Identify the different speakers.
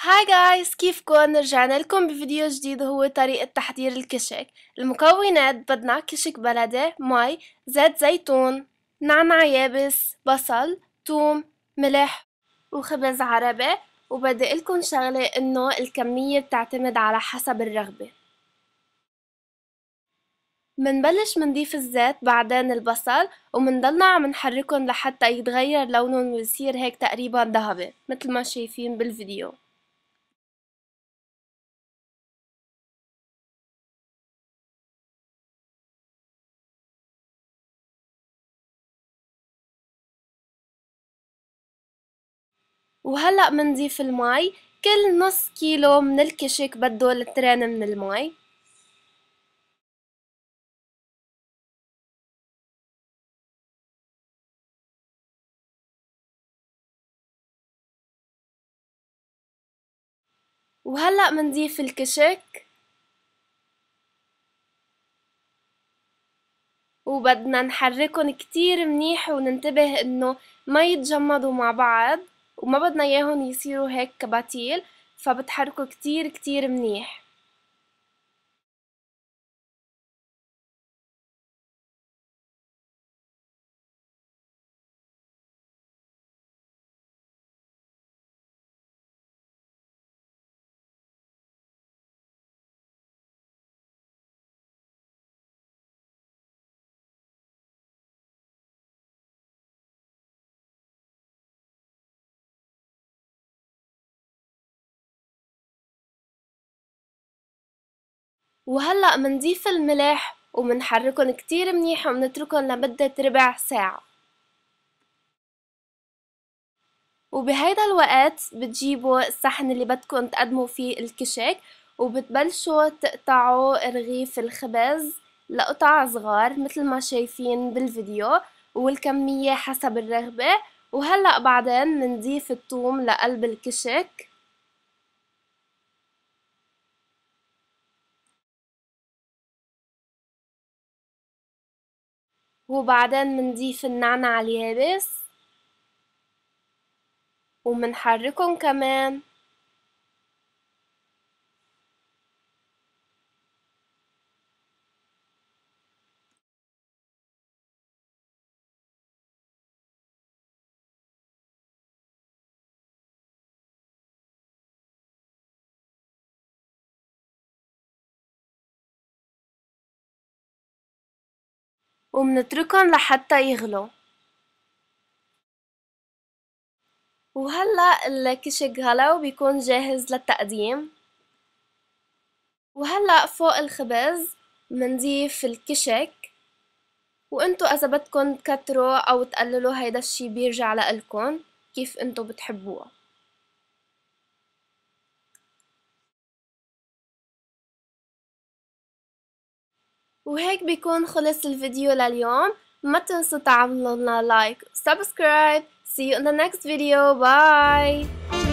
Speaker 1: هاي جايز كيفكن رجعنا لكم بفيديو جديد هو طريقة تحضير الكشك. المكونات بدنا كشك بلدي مي زيت زيتون نعناع يابس بصل توم ملح وخبز عربي. وبدي لكم شغلة إنه الكمية بتعتمد على حسب الرغبة. منبلش منضيف الزيت بعدين البصل ومنضلنا عم نحركن لحتى يتغير لونهم ويصير هيك تقريبا ذهبي مثل ما شايفين بالفيديو. وهلأ منضيف المي. كل نص كيلو من الكشك بده لترين من المي. وهلأ منضيف الكشك. وبدنا نحركن كتير منيح وننتبه إنه ما يتجمدوا مع بعض. وما بدنا إياهم يصيروا هيك كباتيل فبتحركوا كتير كتير منيح. وهلأ منضيف الملح ومنحركن كتير منيح ومنتركن لمدة ربع ساعة. وبهيدا الوقت بتجيبوا الصحن اللي بدكن تقدموا فيه الكشك وبتبلشوا تقطعوا رغيف الخبز لقطع صغار مثل ما شايفين بالفيديو والكمية حسب الرغبة. وهلأ بعدين منضيف الثوم لقلب الكشك. وبعدين منضيف النعناع اليابس ومنحركهم كمان. ومنتركن لحتى يغلوا. وهلأ الكشك غلا وبيكون جاهز للتقديم. وهلأ فوق الخبز منضيف الكشك. وانتو إذا بدكن تكتروا أو تقللوا هيدا الشي بيرجع لإلكن كيف انتو بتحبوها وهيك بيكون خلص الفيديو لليوم. ما تنسوا تعملوا لنا like subscribe see you in the next video. Bye.